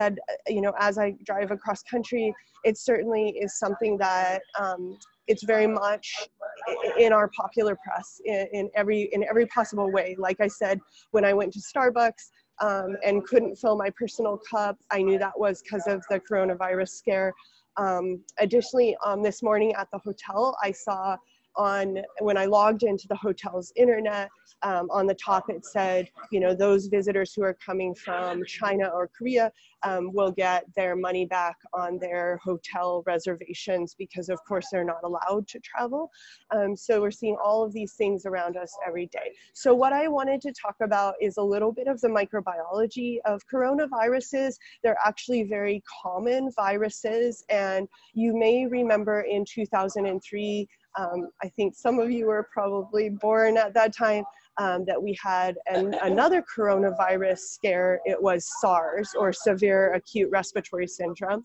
said, you know, as I drive across country, it certainly is something that um, it's very much in our popular press in, in, every in every possible way. Like I said, when I went to Starbucks um, and couldn't fill my personal cup, I knew that was because of the coronavirus scare. Um, additionally, um, this morning at the hotel, I saw on when I logged into the hotel's internet, um, on the top it said, you know, those visitors who are coming from China or Korea um, will get their money back on their hotel reservations because, of course, they're not allowed to travel. Um, so we're seeing all of these things around us every day. So what I wanted to talk about is a little bit of the microbiology of coronaviruses. They're actually very common viruses, and you may remember in 2003 um, I think some of you were probably born at that time um, that we had an, another coronavirus scare. It was SARS or severe acute respiratory syndrome.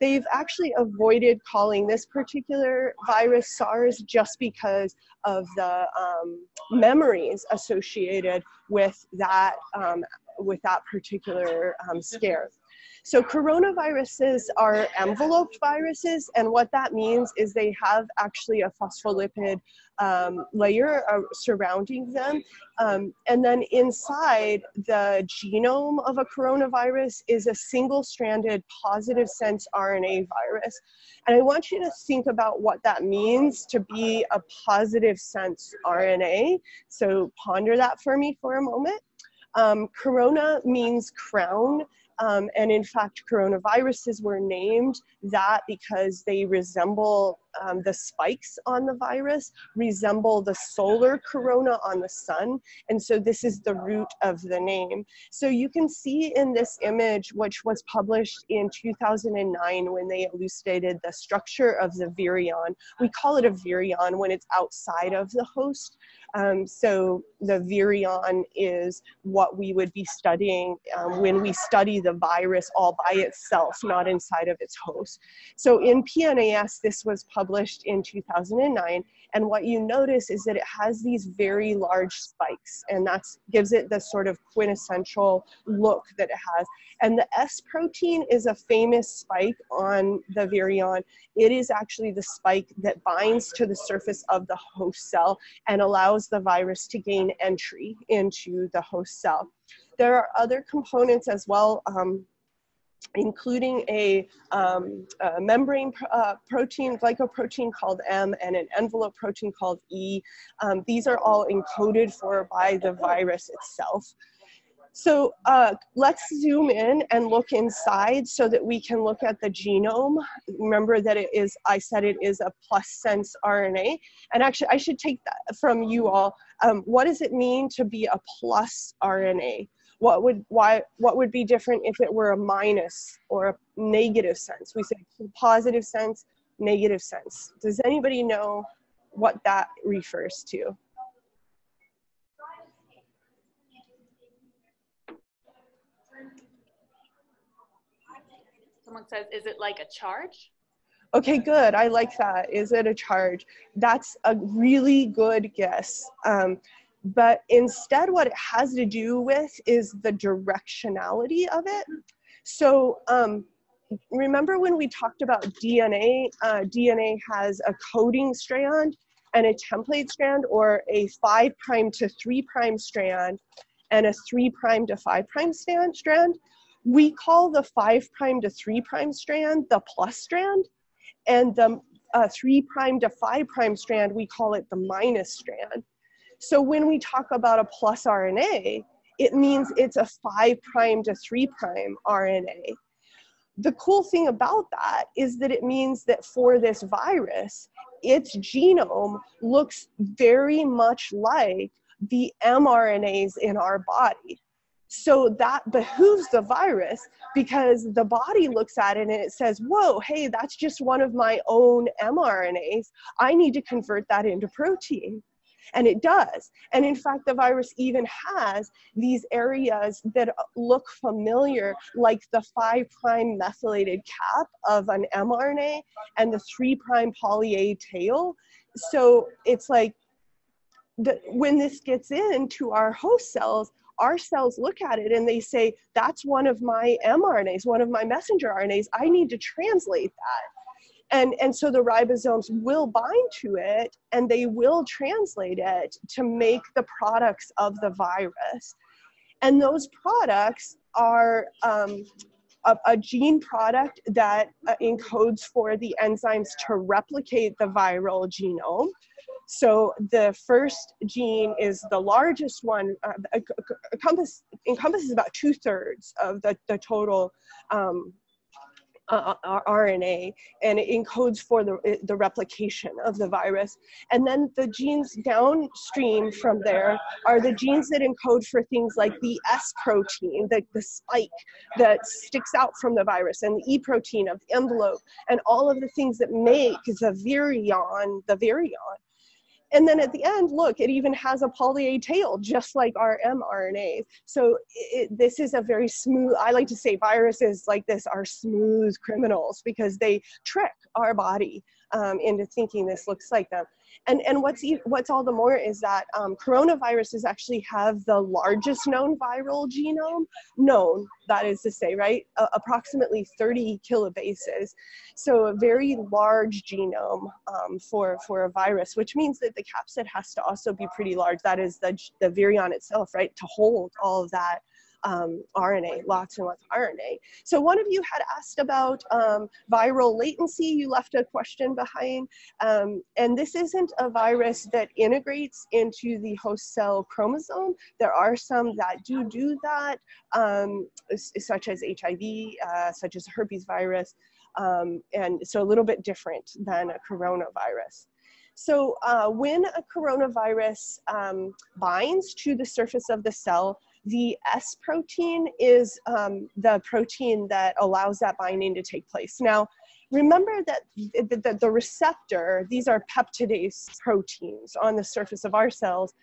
They've actually avoided calling this particular virus SARS just because of the um, memories associated with that um, with that particular um, scare. So coronaviruses are enveloped viruses, and what that means is they have actually a phospholipid um, layer uh, surrounding them. Um, and then inside the genome of a coronavirus is a single stranded positive sense RNA virus. And I want you to think about what that means to be a positive sense RNA. So ponder that for me for a moment. Um, corona means crown. Um, and in fact, coronaviruses were named that because they resemble um, the spikes on the virus, resemble the solar corona on the sun. And so this is the root of the name. So you can see in this image, which was published in 2009 when they elucidated the structure of the virion. We call it a virion when it's outside of the host. Um, so the virion is what we would be studying um, when we study the virus all by itself, not inside of its host. So in PNAS, this was published in 2009. And what you notice is that it has these very large spikes, and that gives it the sort of quintessential look that it has. And the S protein is a famous spike on the virion. It is actually the spike that binds to the surface of the host cell and allows the virus to gain entry into the host cell. There are other components as well. Um, including a, um, a membrane uh, protein, glycoprotein called M, and an envelope protein called E. Um, these are all encoded for by the virus itself. So uh, let's zoom in and look inside so that we can look at the genome. Remember that it is, I said it is a plus sense RNA. And actually, I should take that from you all. Um, what does it mean to be a plus RNA? What would, why, what would be different if it were a minus or a negative sense? We say positive sense, negative sense. Does anybody know what that refers to? Someone says, is it like a charge? Okay, good. I like that. Is it a charge? That's a really good guess. Um, but instead, what it has to do with is the directionality of it. So, um, remember when we talked about DNA? Uh, DNA has a coding strand and a template strand, or a 5 prime to 3 prime strand and a 3 prime to 5 prime strand. We call the 5 prime to 3 prime strand the plus strand, and the uh, 3 prime to 5 prime strand, we call it the minus strand. So when we talk about a plus RNA, it means it's a 5 prime to 3 prime RNA. The cool thing about that is that it means that for this virus, its genome looks very much like the mRNAs in our body. So that behooves the virus because the body looks at it and it says, whoa, hey, that's just one of my own mRNAs. I need to convert that into protein. And it does. And in fact, the virus even has these areas that look familiar, like the 5' prime methylated cap of an mRNA and the 3' prime poly A tail. So it's like the, when this gets into our host cells, our cells look at it and they say, that's one of my mRNAs, one of my messenger RNAs. I need to translate that. And, and so the ribosomes will bind to it and they will translate it to make the products of the virus. And those products are um, a, a, gene product that uh, encodes for the enzymes to replicate the viral genome. So the first gene is the largest one, uh, encompass, encompasses about two thirds of the, the total um, uh, uh RNA and it encodes for the, the replication of the virus. And then the genes downstream from there are the genes that encode for things like the S protein, the, the spike that sticks out from the virus, and the E protein of the envelope, and all of the things that make the virion the virion. And then at the end, look, it even has a poly A tail, just like our mRNAs. So it, this is a very smooth, I like to say viruses like this are smooth criminals because they trick our body um, into thinking this looks like them. And, and what's, what's all the more is that um, coronaviruses actually have the largest known viral genome known, that is to say, right? Uh, approximately 30 kilobases. So a very large genome um, for, for a virus, which means that the capsid has to also be pretty large. That is the, the virion itself, right? To hold all of that um, RNA, lots and lots of RNA. So one of you had asked about um, viral latency. You left a question behind. Um, and this isn't a virus that integrates into the host cell chromosome. There are some that do do that, um, such as HIV, uh, such as herpes virus. Um, and so a little bit different than a coronavirus. So uh, when a coronavirus um, binds to the surface of the cell, the S protein is um, the protein that allows that binding to take place. Now, remember that the, the, the, receptor, these are peptidase proteins on the surface of our cells,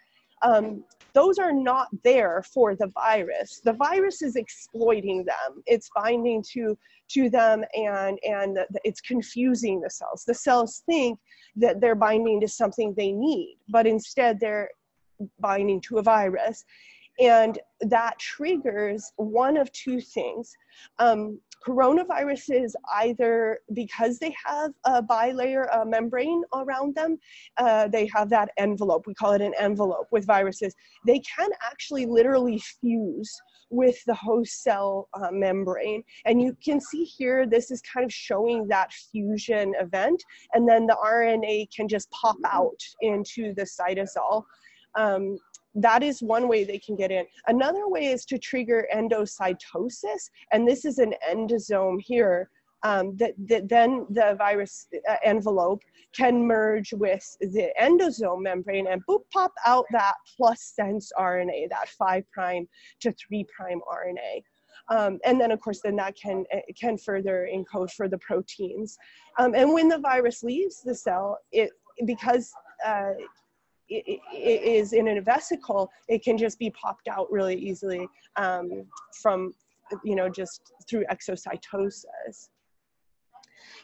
um, those are not there for the virus. The virus is exploiting them. It's binding to, to them and, and it's confusing the cells. The cells think that they're binding to something they need, but instead they're binding to a virus and that triggers one of two things. Um, coronaviruses either because they have a bilayer uh, membrane around them, uh, they have that envelope, we call it an envelope with viruses, they can actually literally fuse with the host cell uh, membrane. And you can see here, this is kind of showing that fusion event, and then the RNA can just pop out into the cytosol. Um, that is one way they can get in. Another way is to trigger endocytosis, and this is an endosome here um, that, that then the virus uh, envelope can merge with the endosome membrane and boop, pop out that plus sense RNA, that 5 prime to 3 prime RNA. Um, and then of course then that can uh, can further encode for the proteins um, and when the virus leaves the cell it because uh, is in a vesicle, it can just be popped out really easily um, from, you know, just through exocytosis.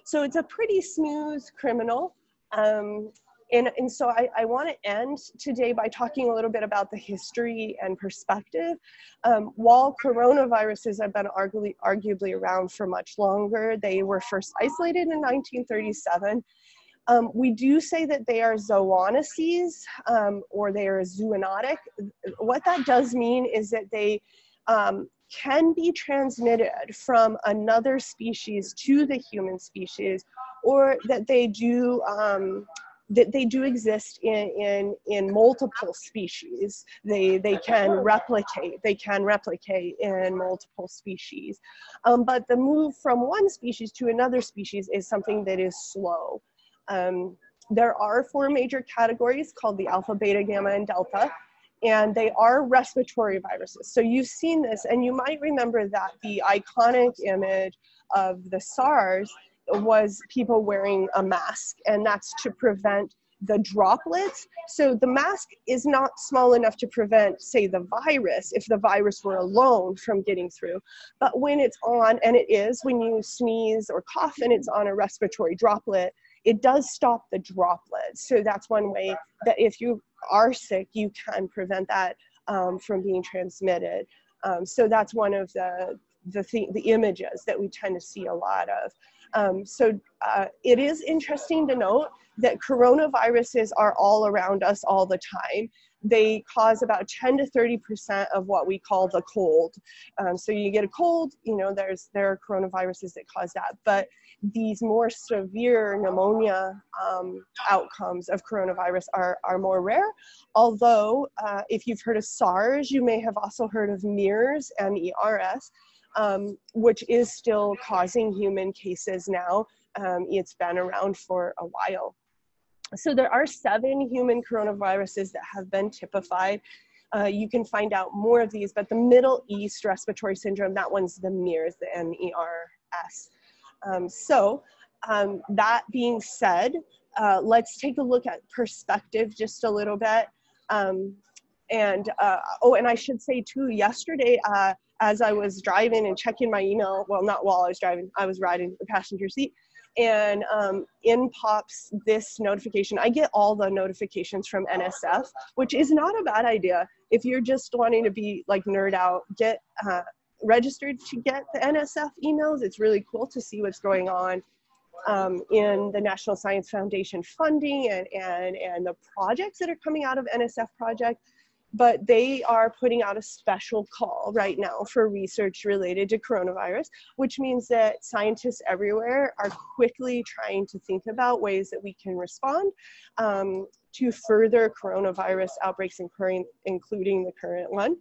So it's a pretty smooth criminal. Um, and, and so I, I want to end today by talking a little bit about the history and perspective. Um, while coronaviruses have been arguably, arguably around for much longer, they were first isolated in 1937 um, we do say that they are zoonoses um, or they are zoonotic. What that does mean is that they um, can be transmitted from another species to the human species or that they do um, that they do exist in, in, in multiple species. They, they can replicate, they can replicate in multiple species. Um, but the move from one species to another species is something that is slow. Um, there are four major categories called the alpha, beta, gamma, and delta, and they are respiratory viruses. So you've seen this, and you might remember that the iconic image of the SARS was people wearing a mask, and that's to prevent the droplets. So the mask is not small enough to prevent, say, the virus if the virus were alone from getting through. But when it's on, and it is when you sneeze or cough and it's on a respiratory droplet, it does stop the droplets. So that's one way that if you are sick, you can prevent that. um, from being transmitted. Um, so that's one of the the, th- the images that we tend to see a lot of. Um, so uh, it is interesting to note that coronaviruses are all around us all the time. They cause about 10 to 30% of what we call the cold. Um, so you get a cold, you know, there's there are coronaviruses that cause that. But these more severe pneumonia um, outcomes of coronavirus are, are more rare. Although, uh, if you've heard of SARS, you may have also heard of MERS, M E R S, um, which is still causing human cases now. Um, it's been around for a while. So there are seven human coronaviruses that have been typified. Uh, you can find out more of these, but the Middle East respiratory syndrome, that one's the MERS, the M-E-R-S. Um, so um, that being said, uh, let's take a look at perspective just a little bit. Um, and uh, oh, and I should say too, yesterday, uh, as I was driving and checking my email, well, not while I was driving, I was riding the passenger seat, and um, in pops this notification. I get all the notifications from NSF, which is not a bad idea. If you're just wanting to be like nerd out, get uh, registered to get the NSF emails. It's really cool to see what's going on um, in the National Science Foundation funding and, and, and the projects that are coming out of NSF project but they are putting out a special call right now for research related to coronavirus, which means that scientists everywhere are quickly trying to think about ways that we can respond um, to further coronavirus outbreaks, including, including the current one.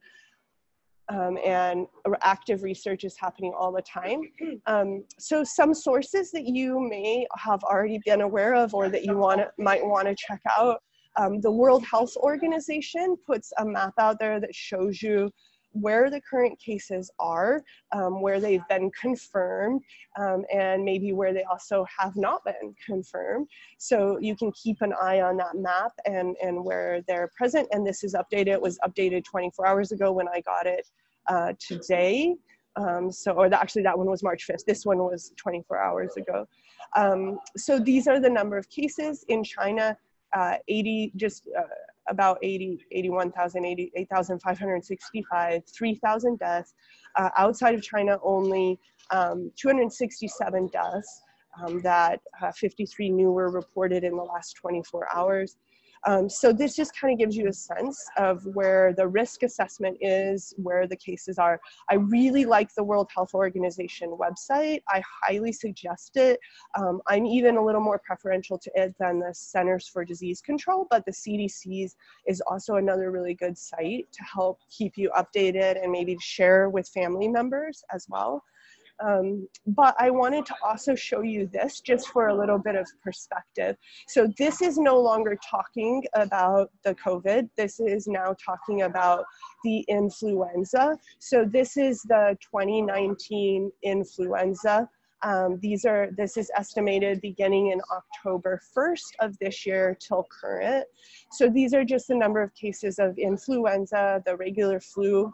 Um, and active research is happening all the time. Um, so some sources that you may have already been aware of or that you want might want to check out um, the World Health Organization puts a map out there that shows you where the current cases are, um, where they've been confirmed, um, and maybe where they also have not been confirmed. So you can keep an eye on that map and, and where they're present. And this is updated, it was updated 24 hours ago when I got it uh, today. Um, so, or the, actually that one was March 5th. This one was 24 hours ago. Um, so these are the number of cases in China uh, 80, just uh, about 80, 81,000, 8,565, 3,000 deaths. Uh, outside of China, only um, 267 deaths um, that uh, 53 new were reported in the last 24 hours. Um, so this just kind of gives you a sense of where the risk assessment is, where the cases are. I really like the World Health Organization website. I highly suggest it. Um, I'm even a little more preferential to it than the Centers for Disease Control, but the CDC's is also another really good site to help keep you updated and maybe share with family members as well. Um, but I wanted to also show you this just for a little bit of perspective. So this is no longer talking about the COVID. This is now talking about the influenza. So this is the 2019 influenza. Um, these are, this is estimated beginning in October 1st of this year till current. So these are just the number of cases of influenza, the regular flu,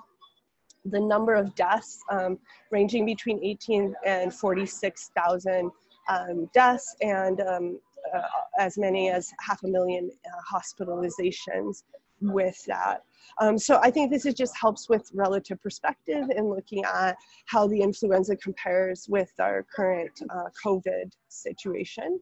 the number of deaths um, ranging between 18 and 46,000 um, deaths and um, uh, as many as half a million uh, hospitalizations with that. Um, so I think this is just helps with relative perspective in looking at how the influenza compares with our current uh, COVID situation.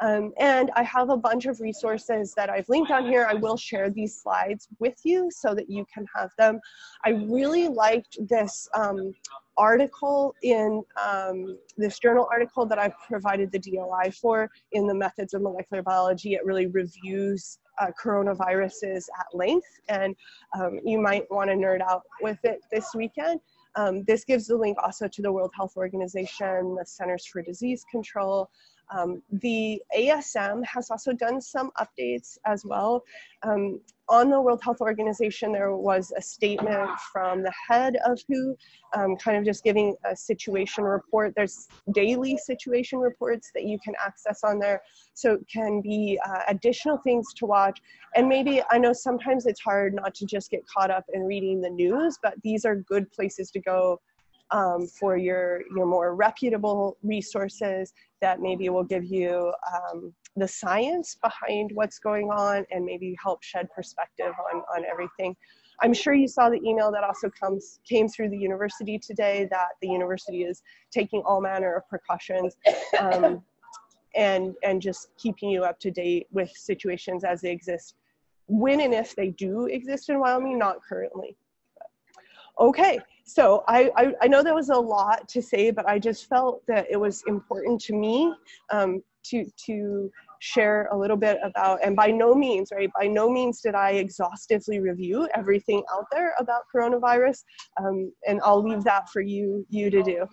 Um, and I have a bunch of resources that I've linked on here. I will share these slides with you so that you can have them. I really liked this um, article in um, this journal article that I've provided the DOI for in the methods of molecular biology. It really reviews uh, coronaviruses at length and um, you might want to nerd out with it this weekend. Um, this gives the link also to the World Health Organization, the Centers for Disease Control, um, the ASM has also done some updates as well. Um, on the World Health Organization, there was a statement from the head of WHO, um, kind of just giving a situation report. There's daily situation reports that you can access on there, so it can be uh, additional things to watch. And maybe, I know sometimes it's hard not to just get caught up in reading the news, but these are good places to go um, for your, your more reputable resources that maybe will give you um, the science behind what's going on and maybe help shed perspective on, on everything. I'm sure you saw the email that also comes came through the university today that the university is taking all manner of precautions um, and and just keeping you up to date with situations as they exist when and if they do exist in Wyoming, not currently. Okay, so I, I, I, know that was a lot to say, but I just felt that it was important to me um, to, to share a little bit about, and by no means, right, by no means did I exhaustively review everything out there about coronavirus, um, and I'll leave that for you, you to do.